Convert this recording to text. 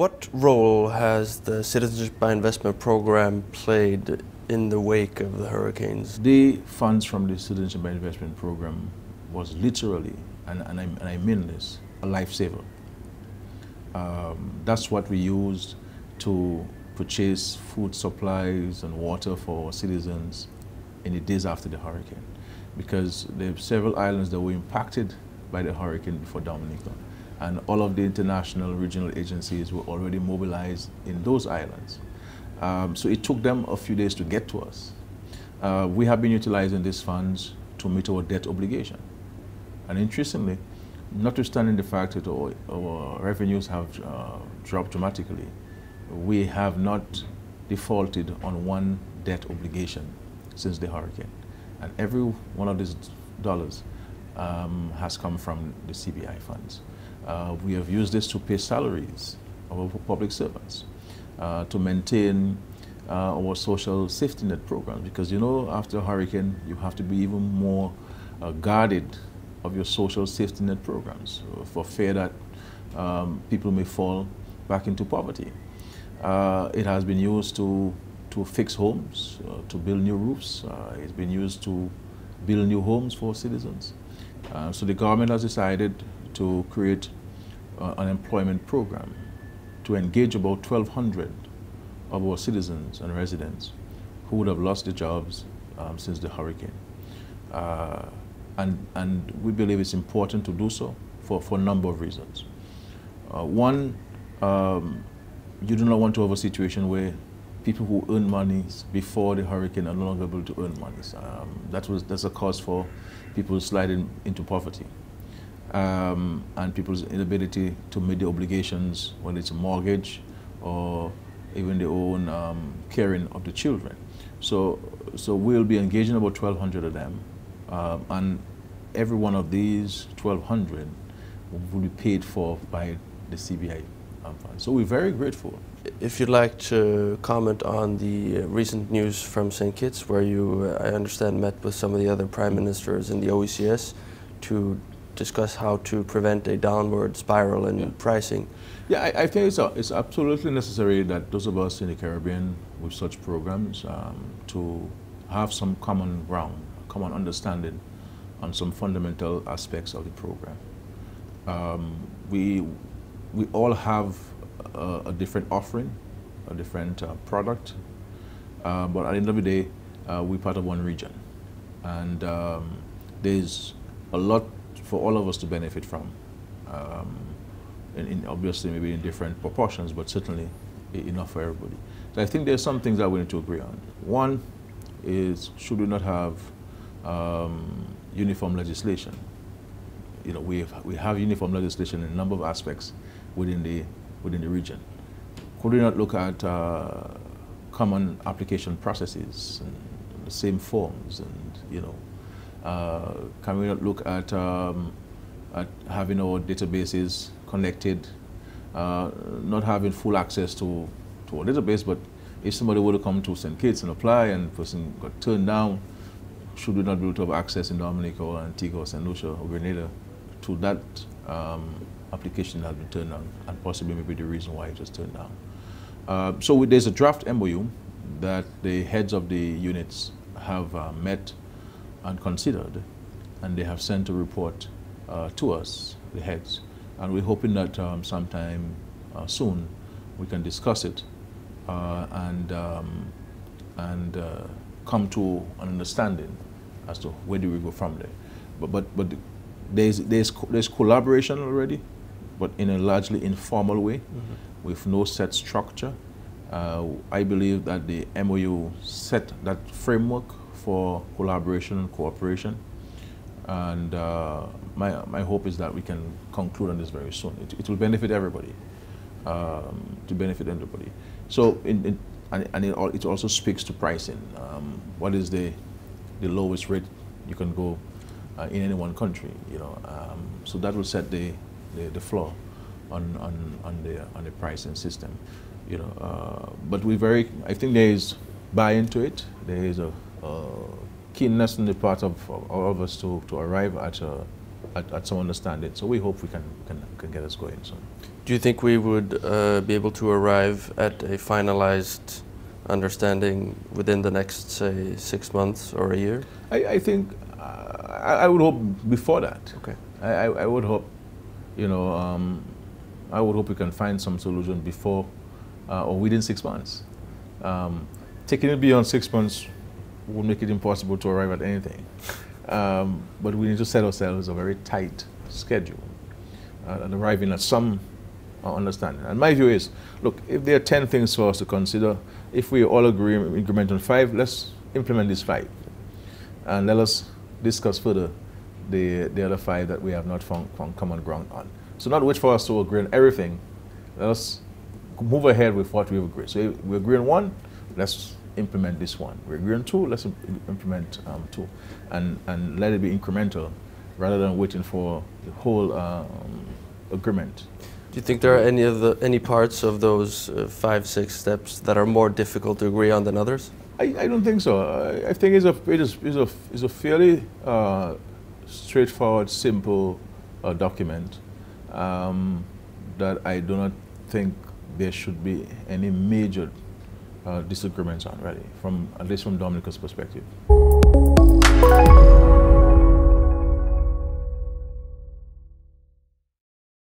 What role has the Citizenship by Investment program played in the wake of the hurricanes? The funds from the Citizenship by Investment program was literally, and, and, I, and I mean this, a lifesaver. Um, that's what we used to purchase food supplies and water for citizens in the days after the hurricane because there are several islands that were impacted by the hurricane before Dominica and all of the international regional agencies were already mobilized in those islands. Um, so it took them a few days to get to us. Uh, we have been utilizing these funds to meet our debt obligation. And interestingly, notwithstanding the fact that our, our revenues have uh, dropped dramatically, we have not defaulted on one debt obligation since the hurricane. And every one of these dollars um, has come from the CBI funds. Uh, we have used this to pay salaries of our public servants, uh, to maintain uh, our social safety net programs, because you know, after a hurricane, you have to be even more uh, guarded of your social safety net programs for fear that um, people may fall back into poverty. Uh, it has been used to, to fix homes, uh, to build new roofs. It's been used to build new homes for citizens. So the government has decided to create uh, an employment program to engage about 1,200 of our citizens and residents who would have lost their jobs um, since the hurricane. Uh, and, and we believe it's important to do so for, for a number of reasons. Uh, one, um, you do not want to have a situation where people who earn monies before the hurricane are no longer able to earn monies. Um, that was, that's a cause for people sliding into poverty. Um, and people's inability to meet the obligations, whether it's a mortgage or even their own um, caring of the children. So, so we'll be engaging about 1,200 of them. Um, and every one of these 1,200 will be paid for by the CBI um, fund. So we're very grateful. If you'd like to comment on the uh, recent news from St. Kitts, where you, uh, I understand, met with some of the other prime ministers in the OECS to discuss how to prevent a downward spiral in yeah. pricing. Yeah, I, I think it's, a, it's absolutely necessary that those of us in the Caribbean with such programs um, to have some common ground, common understanding on some fundamental aspects of the program. Um, we, we all have a, a different offering, a different uh, product, uh, but at the end of the day, uh, we're part of one region. And um, there's a lot for all of us to benefit from. Um, obviously, maybe in different proportions, but certainly enough for everybody. So I think there's some things that we need to agree on. One is should we not have um, uniform legislation. You know, we have, we have uniform legislation in a number of aspects within the, within the region. Could we not look at uh, common application processes and the same forms and, you know, uh, can we not look at, um, at having our databases connected, uh, not having full access to, to our database, but if somebody were to come to St. Kitts and apply and person got turned down, should we not be able to have access in Dominica or Antigua or St. Lucia or Grenada to that um, application that has been turned down and possibly maybe the reason why it was turned down. Uh, so there's a draft MOU that the heads of the units have uh, met and considered and they have sent a report uh, to us, the heads, and we're hoping that um, sometime uh, soon we can discuss it uh, and, um, and uh, come to an understanding as to where do we go from there. But, but, but there's, there's, there's collaboration already, but in a largely informal way mm -hmm. with no set structure. Uh, I believe that the MOU set that framework for collaboration and cooperation. And uh, my, my hope is that we can conclude on this very soon. It, it will benefit everybody, um, to benefit everybody. So, in, in, and, and it, it, also speaks to pricing. Um, what is the the lowest rate you can go uh, in any one country. You know, um, so that will set the, the, the floor on, on, on, the, on the pricing system. You know, uh, but we very, I think there is buy into it. There is a keenness on the part of all of us to, to arrive at a, at, at some understanding. So we hope we can, can, can get us going soon. Do you think we would uh, be able to arrive at a finalized understanding within the next, say, six months or a year? I, I think uh, I, I, would hope before that. Okay. I, I would hope, you know, um, I would hope we can find some solution before uh, or within six months. Um, taking it beyond six months would make it impossible to arrive at anything. Um, but we need to set ourselves a very tight schedule uh, and arriving at some uh, understanding. And my view is, look, if there are 10 things for us to consider, if we all agree increment on five, let's implement these five. And let us discuss further the, the other five that we have not found, found common ground on. So not wait for us to agree on everything. Let us move ahead with what we've agreed. So we agree on one, let's implement this one. We agree on two, let's implement um, two. And, and let it be incremental rather than waiting for the whole um, agreement. Do you think there are any of the any parts of those uh, five six steps that are more difficult to agree on than others? I, I don't think so. I, I think it's a it is, it's a, it's a fairly uh, straightforward, simple uh, document um, that I do not think there should be any major Uh, disagreements on, really, from at least from Dominica's perspective.